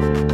Bye.